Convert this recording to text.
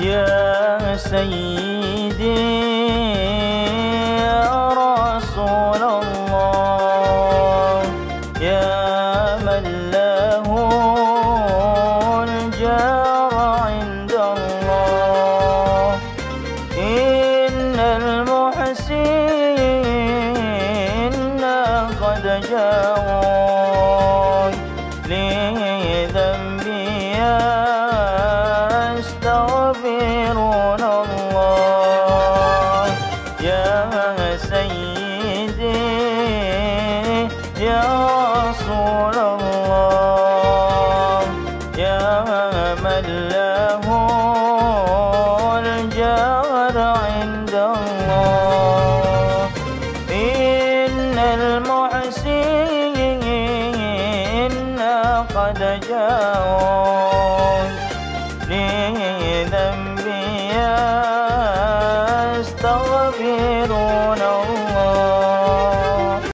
يا سيدي يا رسول الله يا من له الجار عند الله. إن المحسن قد جاءوا. يستغفرون الله. يا سيدي يا رسول الله يا من له الجار عند الله. إن المحسنين قد جاءوا. لذنبي يستغفرون